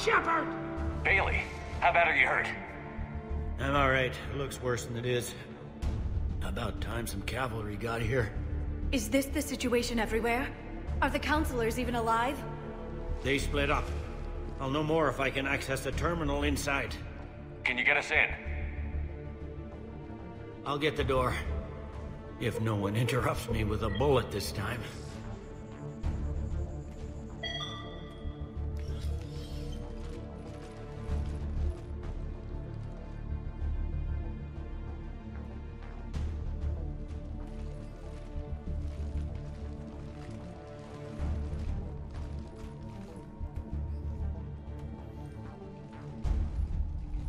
Shepard! Bailey, how bad are you hurt? I'm alright. It looks worse than it is. About time some cavalry got here. Is this the situation everywhere? Are the councilors even alive? They split up. I'll know more if I can access the terminal inside. Can you get us in? I'll get the door. If no one interrupts me with a bullet this time.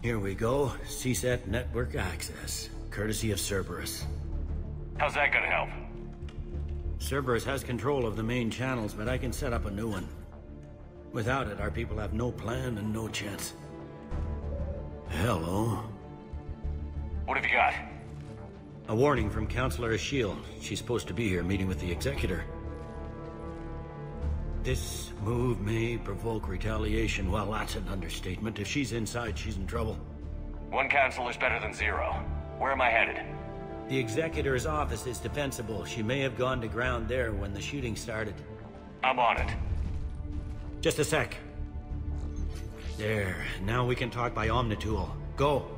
Here we go. C-Sec network access, courtesy of Cerberus. How's that gonna help? Cerberus has control of the main channels, but I can set up a new one. Without it, our people have no plan and no chance. Hello. What have you got? A warning from Councilor Esheel. She's supposed to be here meeting with the Executor. This move may provoke retaliation. Well, that's an understatement. If she's inside, she's in trouble. One councilor's better than zero. Where am I headed? The Executor's office is defensible. She may have gone to ground there when the shooting started. I'm on it. Just a sec. There. Now we can talk by Omnitool. Go.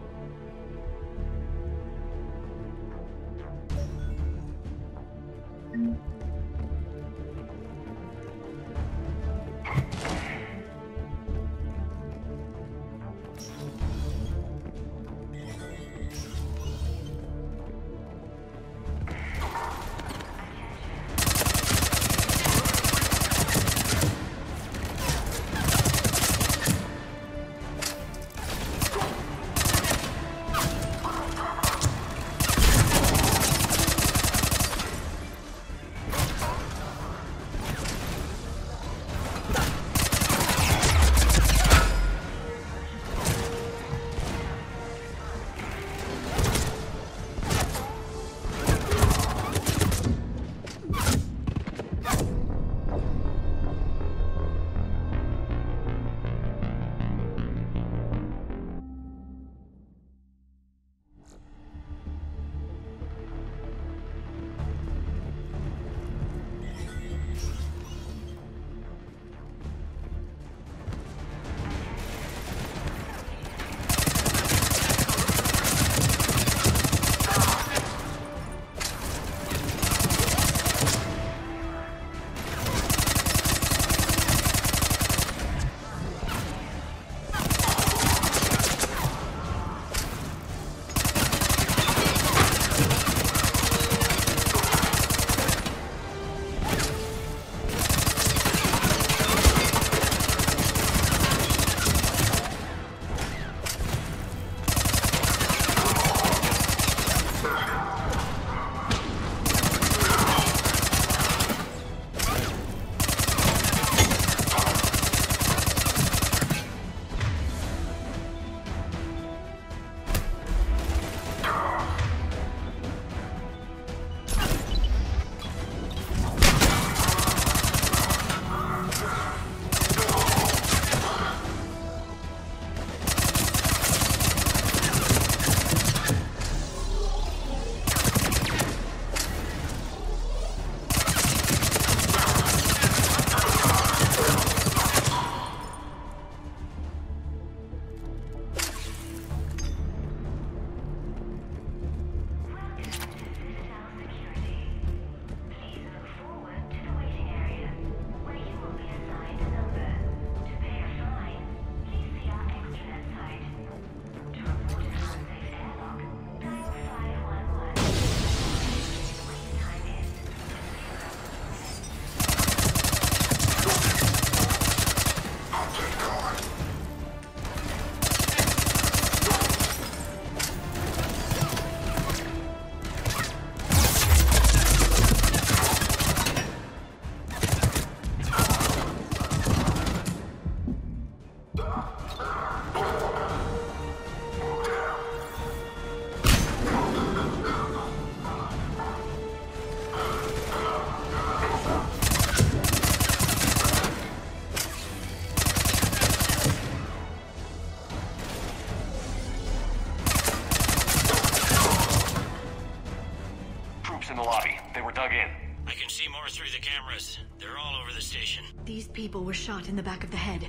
I can see more through the cameras. They're all over the station. These people were shot in the back of the head.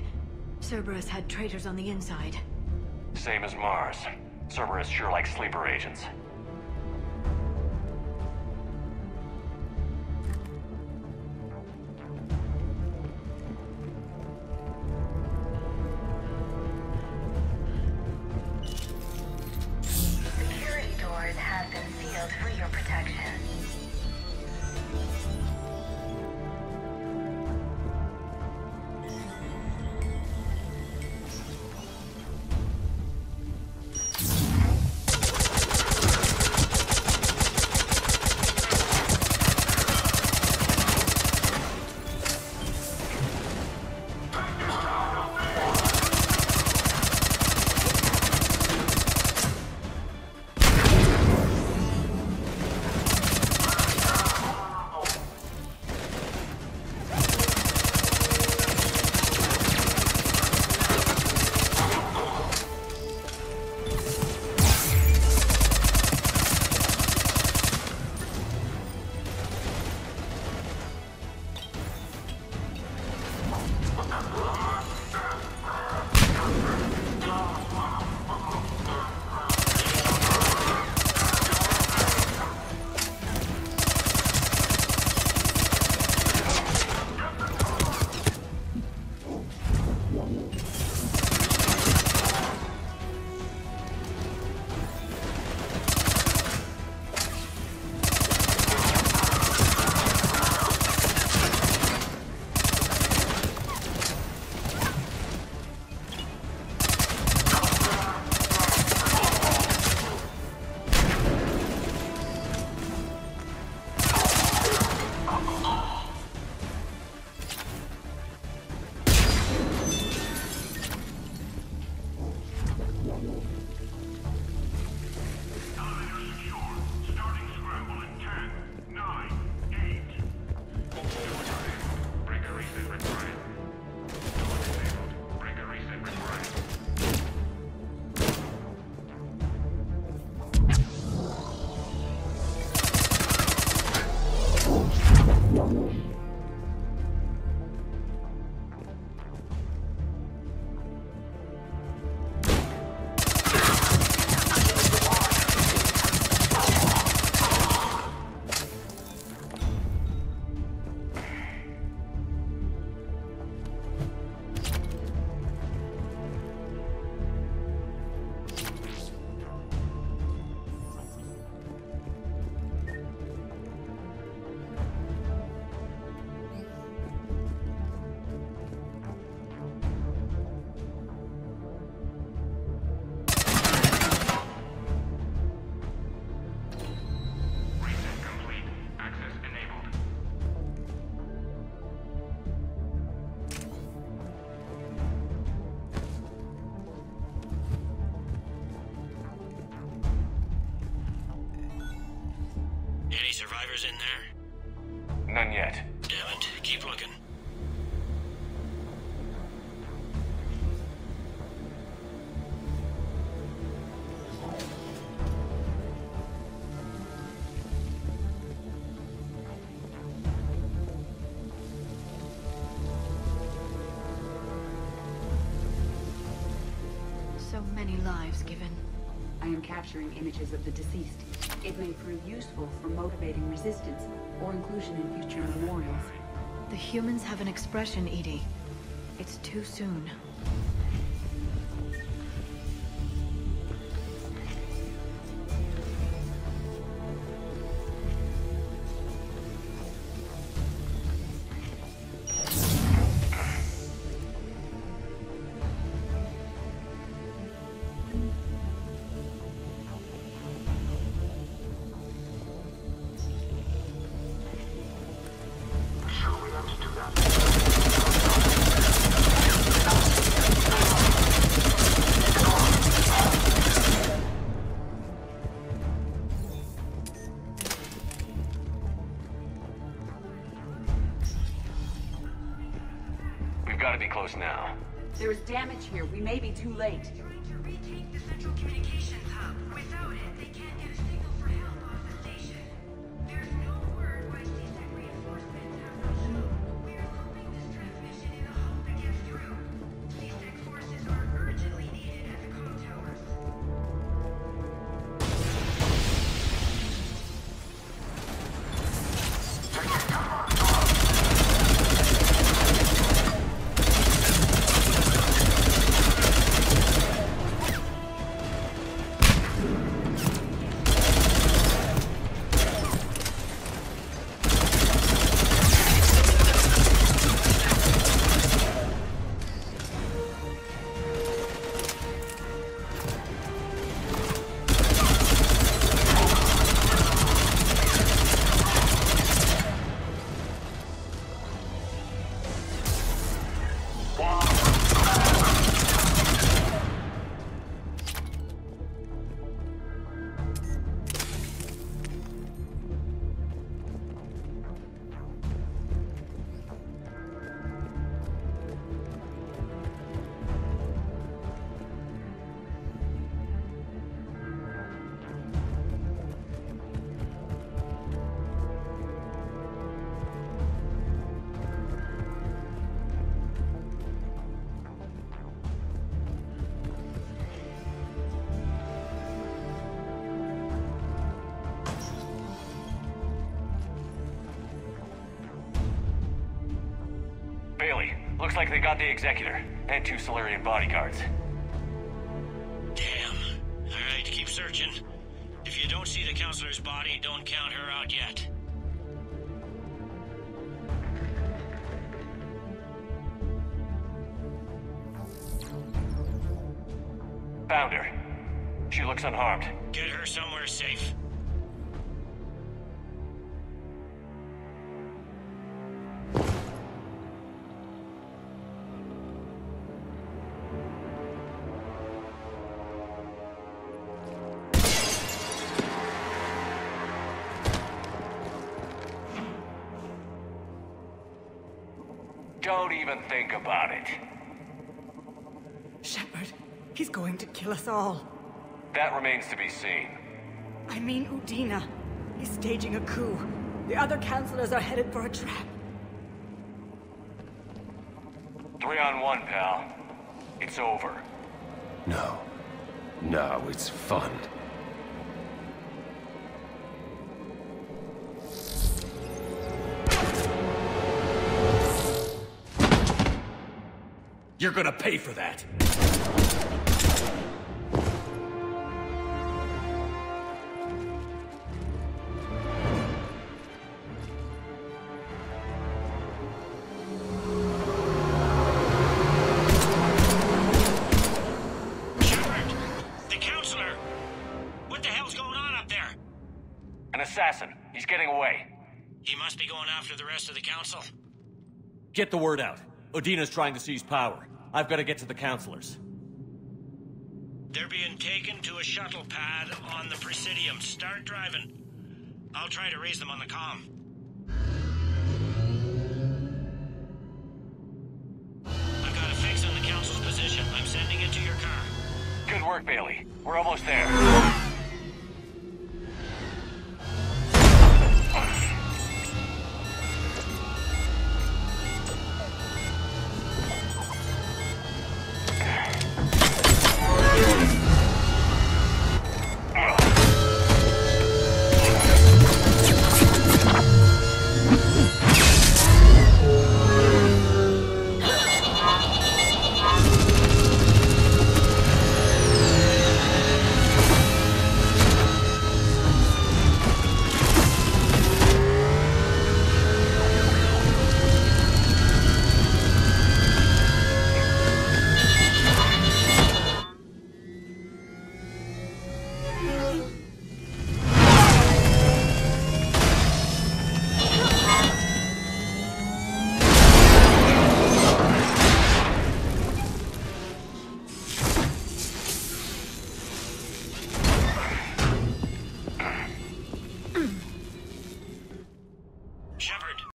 Cerberus had traitors on the inside. Same as Mars. Cerberus sure likes sleeper agents. Many lives given. I am capturing images of the deceased. It may prove useful for motivating resistance or inclusion in future memorials. The humans have an expression, EDI. It's too soon. There is damage here. We may be too late. Looks like they got the Executor and two Salarian bodyguards. Damn. Alright, keep searching. If you don't see the councilor's body, don't count her out yet. Found her. She looks unharmed. Get her somewhere safe. Don't even think about it. Shepard, he's going to kill us all. That remains to be seen. I mean Udina. He's staging a coup. The other councilors are headed for a trap. Three on one, pal. It's over. No. No, it's fun. You're gonna pay for that. Shepard! The councilor! What the hell's going on up there? An assassin. He's getting away. He must be going after the rest of the council. Get the word out. Udina's trying to seize power. I've got to get to the councilors. They're being taken to a shuttle pad on the Presidium. Start driving. I'll try to raise them on the comm. I've got a fix on the council's position. I'm sending it to your car. Good work, Bailey. We're almost there.